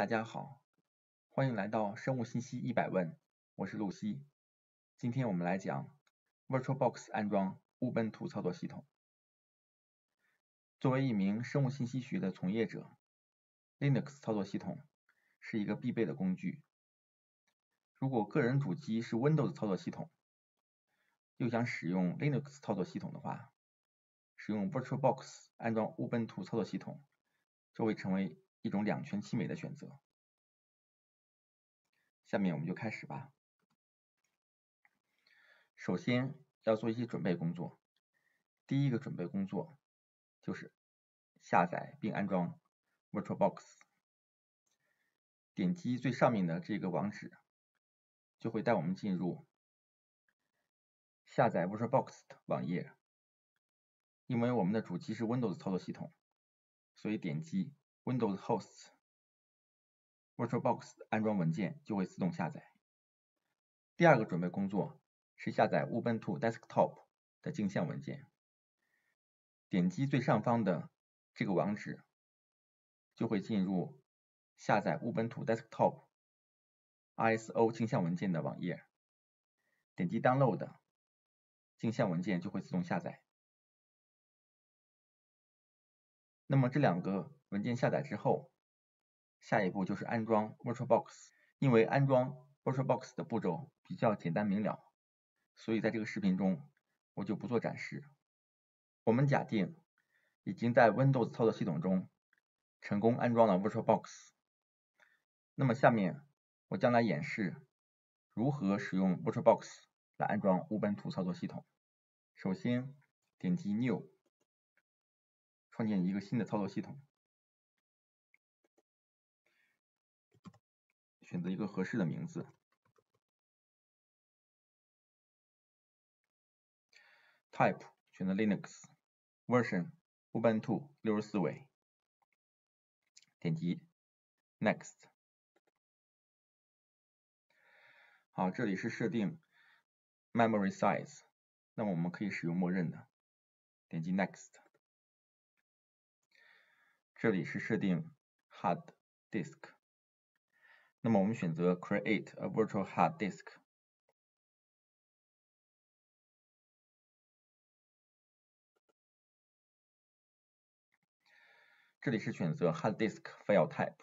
大家好，欢迎来到生物信息一百问，我是露西。今天我们来讲 VirtualBox 安装 Ubuntu 操作系统。作为一名生物信息学的从业者，Linux 操作系统是一个必备的工具。如果个人主机是 Windows 操作系统，又想使用 Linux 操作系统的话，使用 VirtualBox 安装 Ubuntu 操作系统就会成为一种两全其美的选择。下面我们就开始吧。首先要做一些准备工作。第一个准备工作就是下载并安装 VirtualBox。点击最上面的这个网址，就会带我们进入下载 VirtualBox 的网页。因为我们的主机是 Windows 操作系统，所以点击 Windows Hosts，VirtualBox 安装文件就会自动下载。第二个准备工作是下载 Ubuntu Desktop 的镜像文件。点击最上方的这个网址，就会进入下载 Ubuntu Desktop ISO 镜像文件的网页。点击 Download，镜像文件就会自动下载。那么这两个文件下载之后，下一步就是安装 VirtualBox。因为安装 VirtualBox 的步骤比较简单明了，所以在这个视频中我就不做展示。我们假定已经在 Windows 操作系统中成功安装了 VirtualBox。那么下面我将来演示如何使用 VirtualBox 来安装 Ubuntu 操作系统。首先点击 New。创建一个新的操作系统，选择一个合适的名字，Type 选择 Linux，Version Ubuntu 六十四位，点击 Next。好，这里是设定 Memory Size，那么我们可以使用默认的，点击 Next。这里是设定 hard disk，那么我们选择 create a virtual hard disk。这里是选择 hard disk file type，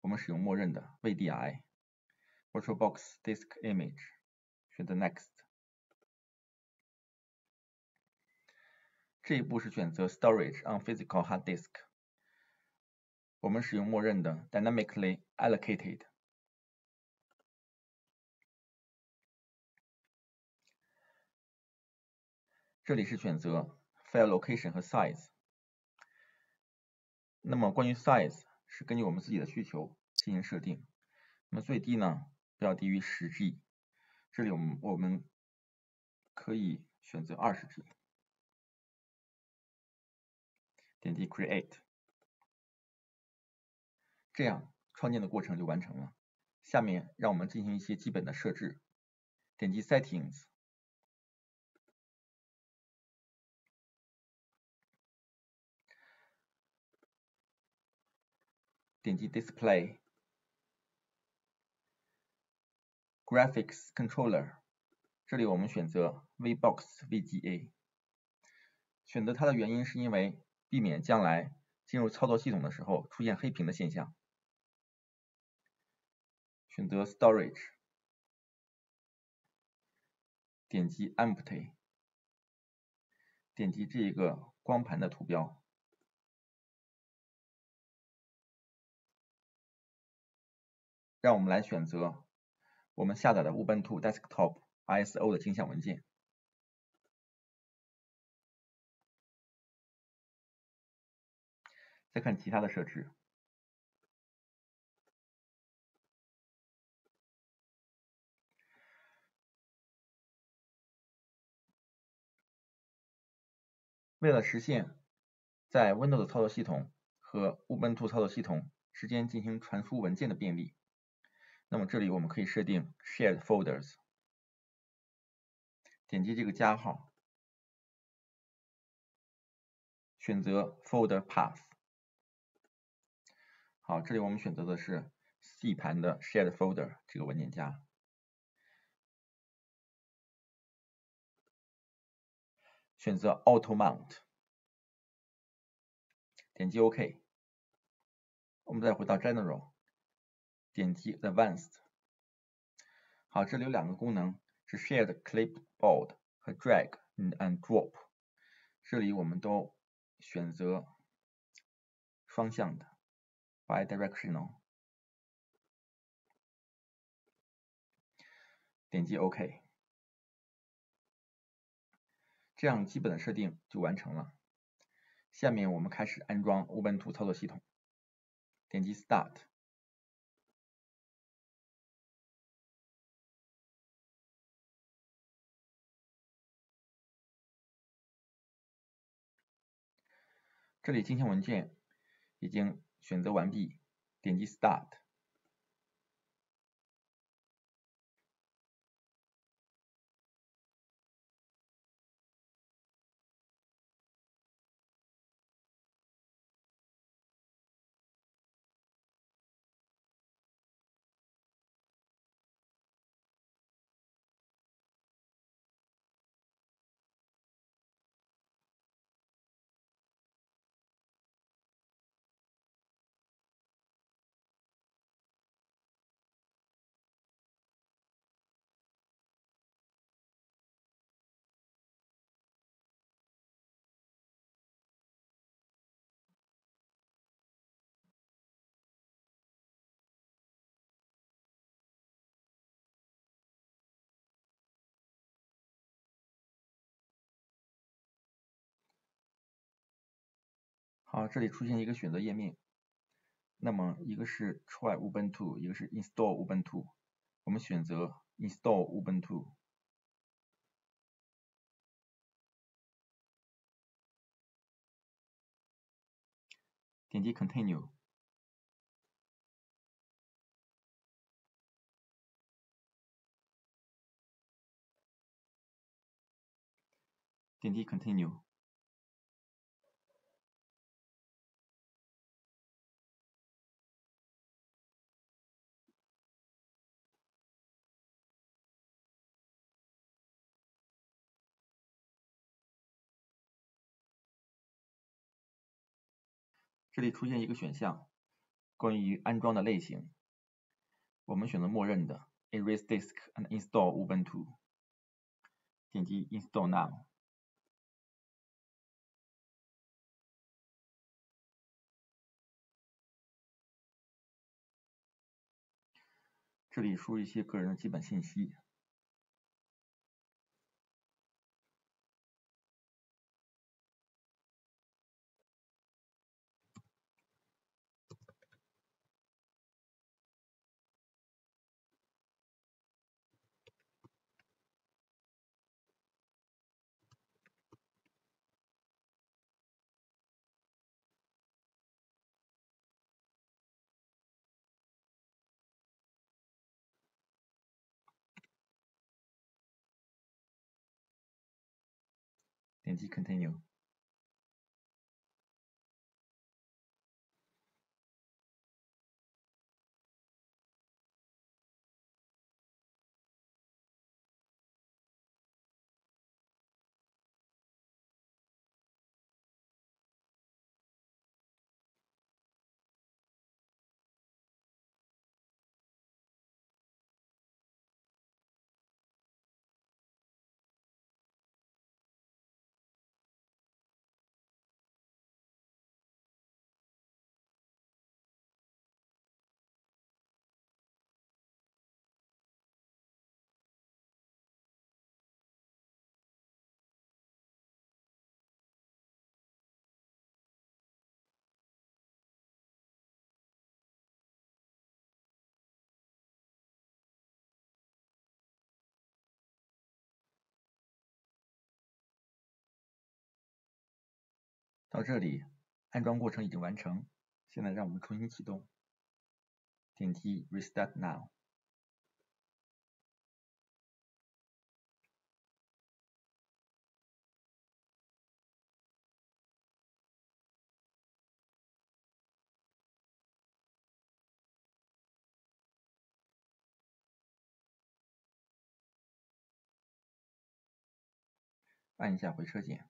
我们使用默认的 VDI。VirtualBox disk image，选择 next。这一步是选择 storage on physical hard disk。我们使用默认的 dynamically allocated。 这里是选择 file location 和 size。那么关于 size 是根据我们自己的需求进行设定。那么最低呢不要低于十 G。这里我们我们可以选择二十 G。点击 create。这样创建的过程就完成了。下面让我们进行一些基本的设置。点击 Settings，点击 Display，Graphics Controller，这里我们选择 VBox VGA。选择它的原因是因为避免将来进入操作系统的时候出现黑屏的现象。选择 Storage，点击 Empty，点击这一个光盘的图标，让我们来选择我们下载的 Ubuntu Desktop ISO 的镜像文件。再看其他的设置。为了实现在 Windows 操作系统和 Ubuntu 操作系统之间进行传输文件的便利，那么这里我们可以设定 Shared Folders，点击这个加号，选择 Folder Path。好，这里我们选择的是 C 盘的 Shared Folder 这个文件夹，选择 Auto Mount，点击 OK。我们再回到 General，点击 Advanced。好，这里有两个功能是 Shared Clipboard 和 Drag and Drop，这里我们都选择双向的。Bidirectional，点击 OK，这样基本的设定就完成了。下面我们开始安装 Ubuntu 操作系统，点击 Start，这里今天文件已经。选择完毕，点击 Start。好，这里出现一个选择页面，那么一个是 Try Ubuntu，一个是 Install Ubuntu，我们选择 Install Ubuntu，点击 Continue，点击 Continue。这里出现一个选项，关于安装的类型，我们选择默认的 Erase Disk and Install Ubuntu，点击 Install Now。这里输入一些个人的基本信息。点击 Continue。到这里安装过程已经完成现在让我们重新启动点击 restart now 按一下回车键。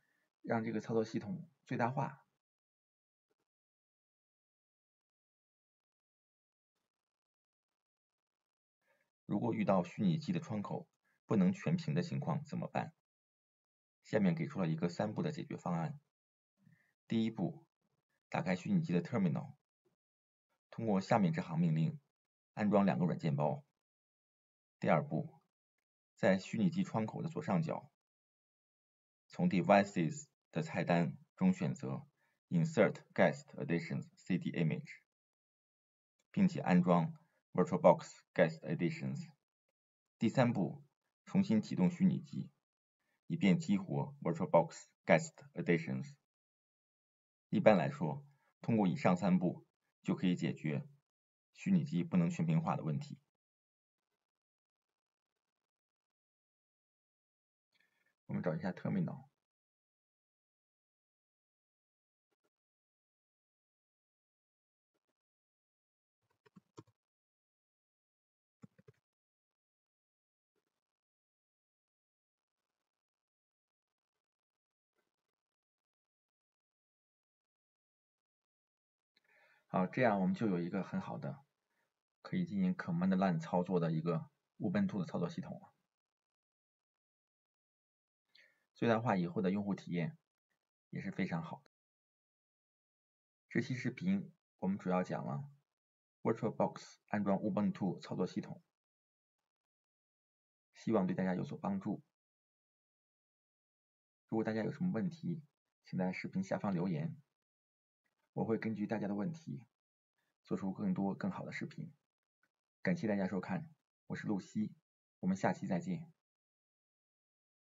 让这个操作系统最大化。如果遇到虚拟机的窗口不能全屏的情况怎么办？下面给出了一个三步的解决方案。第一步，打开虚拟机的 Terminal，通过下面这行命令安装两个软件包。第二步，在虚拟机窗口的左上角，从 Devices 的菜单中选择 Insert Guest Editions CD Image，并且安装 VirtualBox Guest Editions。第三步，重新启动虚拟机，以便激活 VirtualBox Guest Editions。一般来说，通过以上三步就可以解决虚拟机不能全屏化的问题。我们找一下 Terminal。好，这样我们就有一个很好的可以进行 Command Line 操作的一个 Ubuntu 的操作系统了。最大化以后的用户体验也是非常好的。这期视频我们主要讲了 VirtualBox 安装 Ubuntu 操作系统，希望对大家有所帮助。如果大家有什么问题，请在视频下方留言。我会根据大家的问题，做出更多更好的视频。感谢大家收看，我是露西，我们下期再见。